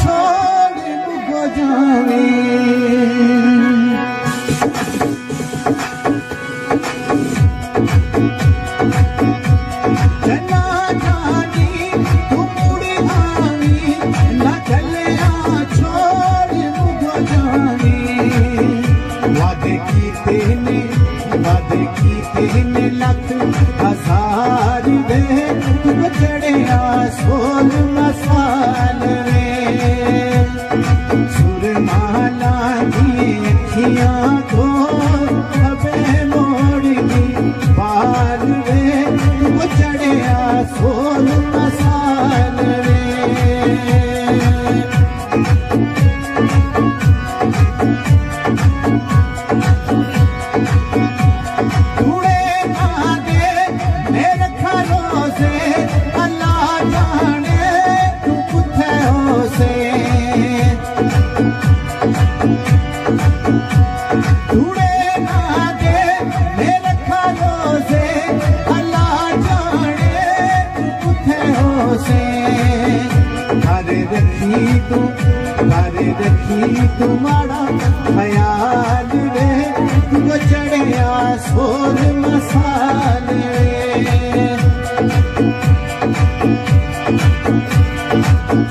छोड़ न गलिया छोड़ जानी। वादे की तेने वादे की लख हज़ार दे तू सोल मसाल की अखियाँ को अबे मोड़ी बाल से। घर रखी तू घर रखी तुम्हारा ख्याल रे। तू चढ़िया सोल मसाल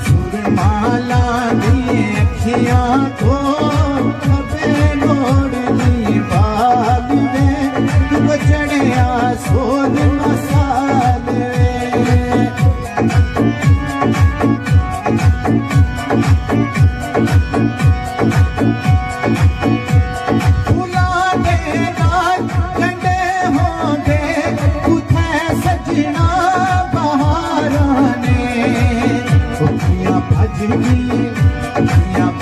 सुरमाला दी अखियाँ को कबे मोड़नी बाल रे। तू चढ़िया सोल मसाल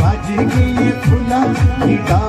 बाज गई खुला निकाल